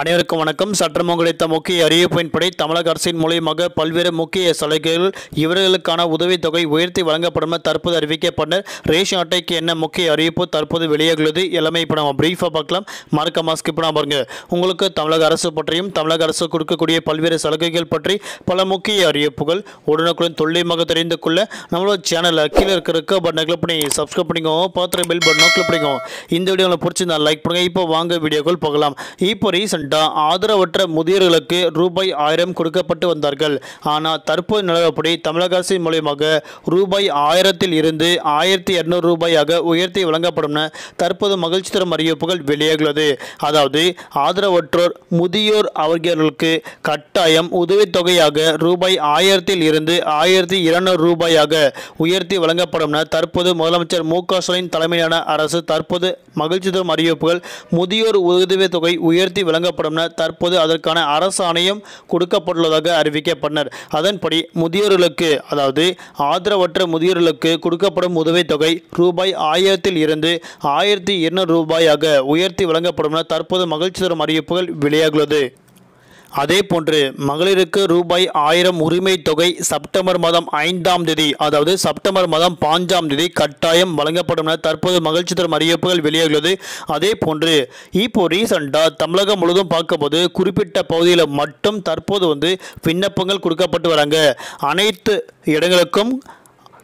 அனைவருக்கும் வணக்கம். சட்டமம் கிடைத்த முக்கிய அறிவிப்பின்படி தமிழக அரசின் மூலியமாக பல்வேறு முக்கிய சலுகைகள் இவர்களுக்கான உதவித்தொகை உயர்த்தி வழங்கப்படும் தற்போது அறிவிக்கப்பட்ட ரேஷன் அட்டைக்கு என்ன முக்கிய அறிவிப்பு தற்போது வெளியாகுள்ளது எல்லாமே இப்போ நம்ம பிரீஃபாக பார்க்கலாம். மறக்க மாஸ்க் இப்போ நான் பாருங்க. உங்களுக்கு தமிழக அரசு பற்றியும் தமிழக அரசு கொடுக்கக்கூடிய பல்வேறு சலுகைகள் பற்றி பல முக்கிய அறிவிப்புகள் உடனுக்குடன் துல்லியமாக தெரிந்து கொள்ள நம்மளோட சேனலில் கீழே இருக்கிற பட்டனை கிளிக் பண்ணி சப்ஸ்கிரைப் பண்ணிக்கோங்க பார்த்துட்டு பில் பட்டனும் கிளிக் பண்ணிக்கோங்க இந்த வீடியோ உங்களுக்கு பிடிச்சிருந்தா லைக் பண்ணுங்கள் இப்போ வாங்க வீடியோக்கள் போகலாம். இப்போ ரீசெண்டாக ஆதரவற்ற முதியோர்களுக்கு ரூபாய் ஆயிரம் கொடுக்கப்பட்டு வந்தார்கள். ஆனால் தற்போது நிலவரப்படி தமிழக அரசின் மூலியமாக ரூபாய் ஆயிரத்தில் இருந்து ஆயிரத்தி இரநூறு ரூபாயாக உயர்த்தி வழங்கப்படும் என தற்போது மகிழ்ச்சி தரும் அறிவிப்புகள் வெளியாகிறது அதாவது ஆதரவற்றோர் முதியோர் அவர்களுக்கு கட்டாயம் உதவித்தொகையாக ரூபாய் ஆயிரத்தில் இருந்து ஆயிரத்தி இருநூறு ரூபாயாக உயர்த்தி வழங்கப்படும் என தற்போது முதலமைச்சர் மு க ஸ்டாலின் தலைமையிலான அரசு தற்போது மகிழ்ச்சி தரும் அறிவிப்புகள் முதியோர் உதவித்தொகை உயர்த்தி வழங்கப்படும் என தற்போது அதற்கான அரசாணையும் கொடுக்கப்பட்டுள்ளதாக அறிவிக்கப்பட்டனர். அதன்படி முதியோர்களுக்கு அதாவது ஆதரவற்ற முதியோர்களுக்கு கொடுக்கப்படும் உதவித்தொகை ரூபாய் ஆயிரத்தில் இருந்து ஆயிரத்தி இருநூறு ரூபாயாக உயர்த்தி வழங்கப்படும் என தற்போது மகிழ்ச்சி தரும் அறிவிப்புகள் வெளியாகுள்ளது அதே போன்று மகளிருக்கு ரூபாய் ஆயிரம் உரிமை தொகை செப்டம்பர் மாதம் ஐந்தாம் தேதி அதாவது செப்டம்பர் மாதம் பாஞ்சாம் தேதி கட்டாயம் வழங்கப்படும் என தற்போது மகிழ்ச்சி தரும் அறிவிப்புகள் வெளியாகியுள்ளது. அதே போன்று இப்போ ரீசெண்டாக தமிழகம் முழுவதும் பார்க்கும்போது குறிப்பிட்ட பகுதியில் மட்டும் தற்போது வந்து விண்ணப்பங்கள் கொடுக்கப்பட்டு வராங்க. அனைத்து இடங்களுக்கும்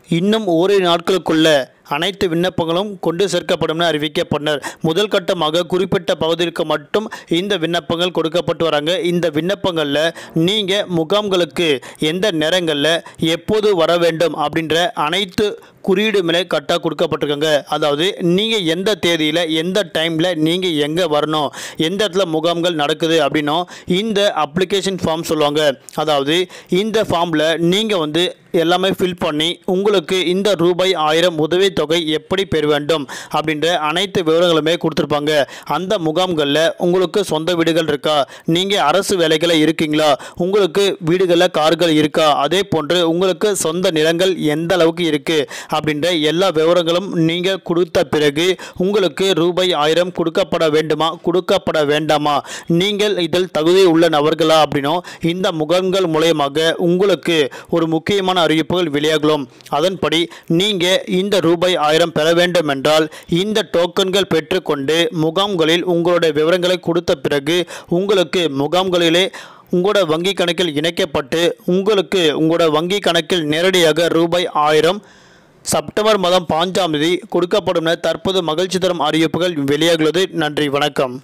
இன்னும் ஓரிரு நாட்களுக்குள்ள அனைத்து விண்ணப்பங்களும் கொண்டு சேர்க்கப்படும் என அறிவிக்கப்பட்டனர். முதல் கட்டமாக குறிப்பிட்ட பகுதிக்கு மட்டும் இந்த விண்ணப்பங்கள் கொடுக்கப்பட்டு வராங்க. இந்த விண்ணப்பங்களில் நீங்கள் முகாம்களுக்கு எந்த நேரங்களில் எப்போது வர வேண்டும் அப்படின்ற அனைத்து குறியீடுமே கரெக்டாக கட்டாக கொடுக்கப்பட்டிருக்காங்க. அதாவது நீங்கள் எந்த தேதியில் எந்த டைமில் நீங்கள் எங்கே வரணும் எந்த இடத்துல முகாம்கள் நடக்குது அப்படின்னும் இந்த அப்ளிகேஷன் ஃபார்ம் சொல்லுவாங்க. அதாவது இந்த ஃபார்மில் நீங்கள் வந்து எல்லாமே ஃபில் பண்ணி உங்களுக்கு இந்த ரூபாய் ஆயிரம் உதவித்தொகை எப்படி பெற வேண்டும் அப்படின்ற அனைத்து விவரங்களுமே கொடுத்துருப்பாங்க. அந்த முகாம்களில் உங்களுக்கு சொந்த வீடுகள் இருக்கா? நீங்கள் அரசு வேலைகளை இருக்கீங்களா? உங்களுக்கு வீடுகளில் கார்கள் இருக்கா? அதே போன்று உங்களுக்கு சொந்த நிலங்கள் எந்த அளவுக்கு இருக்குது அப்படின்ற எல்லா விவரங்களும் நீங்கள் கொடுத்த பிறகு உங்களுக்கு ரூபாய் ஆயிரம் கொடுக்கப்பட வேண்டுமா? கொடுக்கப்பட வேண்டாமா? நீங்கள் இதில் தகுதி உள்ள நபர்களா அப்படின்னும் இந்த முகாம்கள் மூலயமாக உங்களுக்கு ஒரு முக்கியமான அறிவிப்புகள் வெளியாகலாம். அதன்படி நீங்கள் இந்த ரூபாய் ஆயிரம் பெற வேண்டும் என்றால் இந்த டோக்கன்கள் பெற்றுக்கொண்டு முகாம்களில் உங்களுடைய விவரங்களை கொடுத்த பிறகு உங்களுக்கு முகாம்களிலே உங்களோட வங்கி கணக்கில் இணைக்கப்பட்டு உங்களுக்கு உங்களோட வங்கி கணக்கில் நேரடியாக ரூபாய் ஆயிரம் செப்டம்பர் மாதம் பாஞ்சாம் தேதி கொடுக்கப்படும் என தற்போது மகிழ்ச்சி தரும் அறிவிப்புகள் வெளியாகுள்ளது நன்றி வணக்கம்.